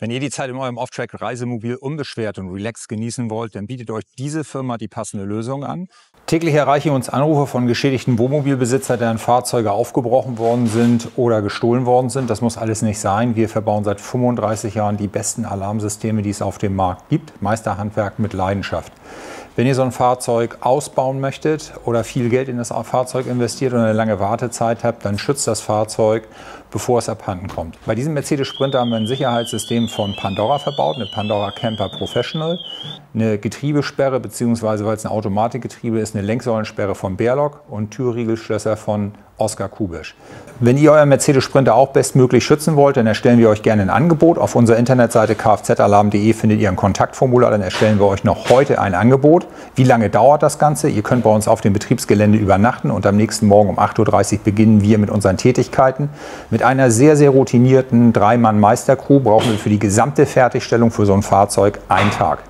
Wenn ihr die Zeit in eurem Off-Track-Reisemobil unbeschwert und relaxed genießen wollt, dann bietet euch diese Firma die passende Lösung an. Täglich erreichen uns Anrufe von geschädigten Wohnmobilbesitzern, deren Fahrzeuge aufgebrochen worden sind oder gestohlen worden sind. Das muss alles nicht sein. Wir verbauen seit 35 Jahren die besten Alarmsysteme, die es auf dem Markt gibt. Meisterhandwerk mit Leidenschaft. Wenn ihr so ein Fahrzeug ausbauen möchtet oder viel Geld in das Fahrzeug investiert und eine lange Wartezeit habt, dann schützt das Fahrzeug, bevor es abhanden kommt. Bei diesem Mercedes Sprinter haben wir ein Sicherheitssystem von Pandora verbaut, eine Pandora Camper Professional, eine Getriebesperre bzw. weil es ein Automatikgetriebe ist, eine Lenksäulensperre von Berlock und Türriegelschlösser von Oskar Kubisch. Wenn ihr euer Mercedes Sprinter auch bestmöglich schützen wollt, dann erstellen wir euch gerne ein Angebot. Auf unserer Internetseite kfzalarm.de findet ihr ein Kontaktformular, dann erstellen wir euch noch heute ein Angebot. Wie lange dauert das Ganze? Ihr könnt bei uns auf dem Betriebsgelände übernachten und am nächsten Morgen um 8.30 Uhr beginnen wir mit unseren Tätigkeiten. Mit einer sehr, sehr routinierten Dreimann-Meistercrew brauchen wir für die gesamte Fertigstellung für so ein Fahrzeug einen Tag.